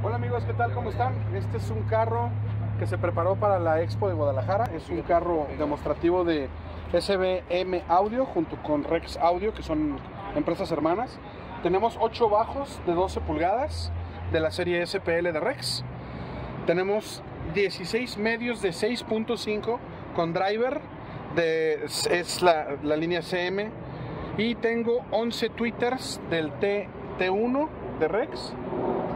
Hola amigos, ¿qué tal? ¿Cómo están? Este es un carro que se preparó para la Expo de Guadalajara. Es un carro demostrativo de SBM Audio junto con Rex Audio, que son empresas hermanas. Tenemos 8 bajos de 12 pulgadas de la serie SPL de Rex. Tenemos 16 medios de 6.5 con driver, de, es la, la línea CM. Y tengo 11 tweeters del T, T1 de Rex.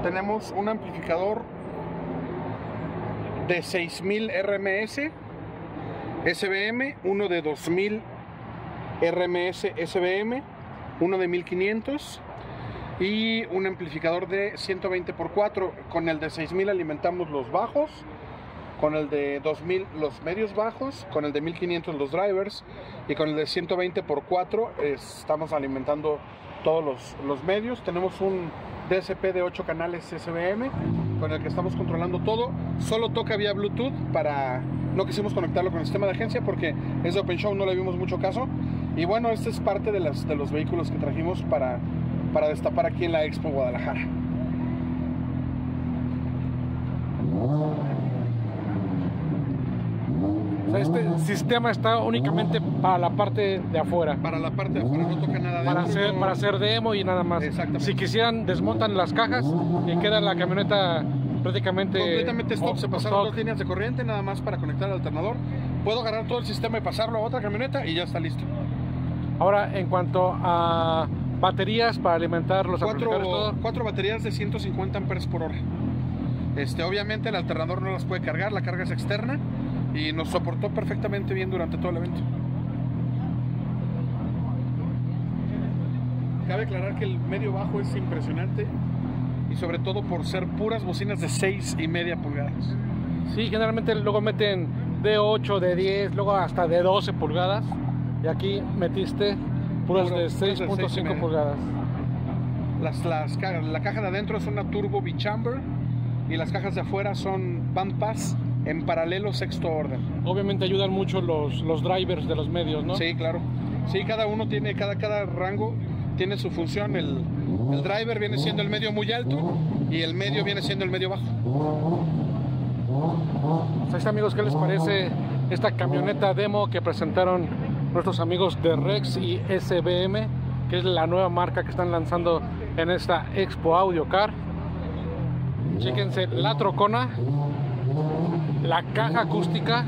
Tenemos un amplificador de 6000 RMS SBM, uno de 2000 RMS SBM, uno de 1500 y un amplificador de 120 x 4. Con el de 6000 alimentamos los bajos, con el de 2000 los medios bajos, con el de 1500 los drivers y con el de 120 x 4 estamos alimentando todos los, los medios. Tenemos un DSP de 8 canales SBM con el que estamos controlando todo. Solo toca vía Bluetooth para... No quisimos conectarlo con el sistema de agencia porque es de Open Show, no le vimos mucho caso. Y bueno, este es parte de, las, de los vehículos que trajimos para, para destapar aquí en la Expo Guadalajara. O sea, este sistema está únicamente para la parte de afuera. Para la parte de afuera, no toca nada Para dentro, hacer, para hacer demo y nada más. Exactamente. Si quisieran, desmontan las cajas y queda la camioneta prácticamente. Completamente stock, se pasaron stock. dos líneas de corriente nada más para conectar al alternador. Puedo agarrar todo el sistema y pasarlo a otra camioneta y ya está listo. Ahora, en cuanto a baterías para alimentar los cuatro, todo. cuatro baterías de 150 amperes por hora. Este, obviamente el alternador no las puede cargar, la carga es externa y nos soportó perfectamente bien durante todo el evento. Cabe aclarar que el medio bajo es impresionante y sobre todo por ser puras bocinas de 6 y media pulgadas. Sí, generalmente luego meten de 8, de 10, luego hasta de 12 pulgadas. Y aquí metiste puras Puro- de puras de seis y 6.5 media. pulgadas. Las, las la caja de adentro es una Turbo B-Chamber y las cajas de afuera son Bandpass en paralelo sexto orden. Obviamente ayudan mucho los, los drivers de los medios, ¿no? Sí, claro. Sí, cada uno tiene, cada, cada rango tiene su función. El, el driver viene siendo el medio muy alto y el medio viene siendo el medio bajo. Pues amigos, ¿qué les parece esta camioneta demo que presentaron nuestros amigos de Rex y SBM, que es la nueva marca que están lanzando en esta Expo Audio Car? Chéquense la trocona, la caja acústica,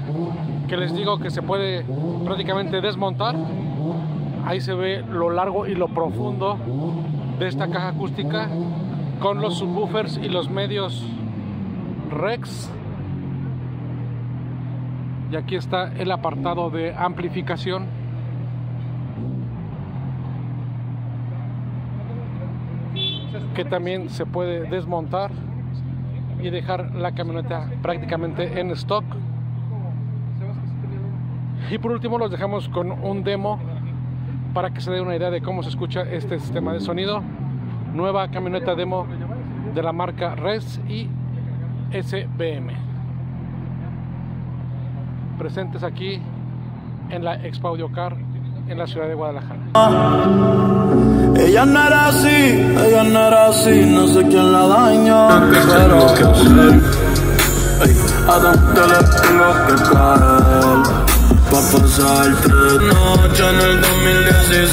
que les digo que se puede prácticamente desmontar. Ahí se ve lo largo y lo profundo de esta caja acústica con los subwoofers y los medios Rex. Y aquí está el apartado de amplificación. Que también se puede desmontar y dejar la camioneta prácticamente en stock. Y por último los dejamos con un demo para que se dé una idea de cómo se escucha este sistema de sonido. Nueva camioneta demo de la marca Res y SBM. Presentes aquí en la Expo Audio Car en la ciudad de Guadalajara. Ella no era así, ella no era así, no sé quién la dañó, pero ey, a dónde le tengo que caer, pa' pasar tres noches en el 2016.